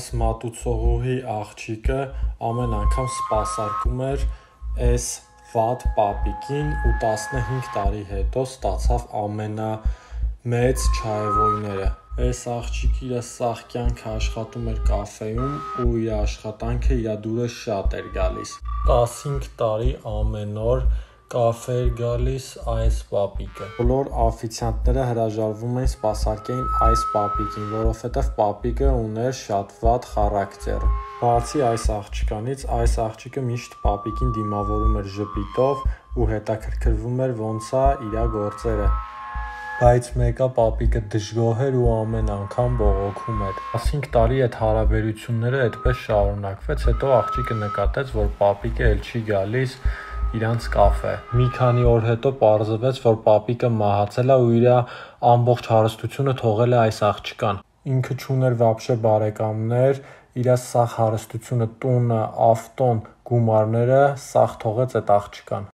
Այս մատուցողուհի աղջիկը ամեն անգամ սպասարկում էր էս վատ պապիկին ու տասնհինգ տարի հետո ստացավ ամենամեծ չայևոյները: Էս աղջիկը իր սաղ կյանքը աշխատում էր կաֆեում ու իր աշխատանքը իրա դուրը շատ էր գալիս: Տասնհինգ տարի ամեն օր կաֆե էր գալիս այս պապիկը: Բոլոր օֆիցիանտները հրաժարվում էին սպասարկեին այս պապիկին, որովհետև պապիկը ուներ շատ վատ խառակտեր: Բացի այս աղջկանից, այս աղջիկը միշտ պապիկին դիմավորում էր ժպիտով ու հետաքրքրվում էր ոնց ա իրա գործերը: Բայց մեկ օր պապիկը դժգոհ էր ու ամեն անգամ բողոքում էր: 15 տարի էդ հարաբերությունները էդպես շարունակվեց, հետո աղջիկը նկատեց, որ պապիկը էլ չի գալիս իրանց կաֆե: Մի քանի օր հետո պարզվեց, որ պապիկը մահացել ա ու իր ամբողջ հարստությունը թողել է այս աղջկան: Ինքը չուներ վաբշե բարեկամներ, իր սաղ հարստությունը՝ տունը, ավտոն, գումարները, սաղ թողեց էդ աղջկան: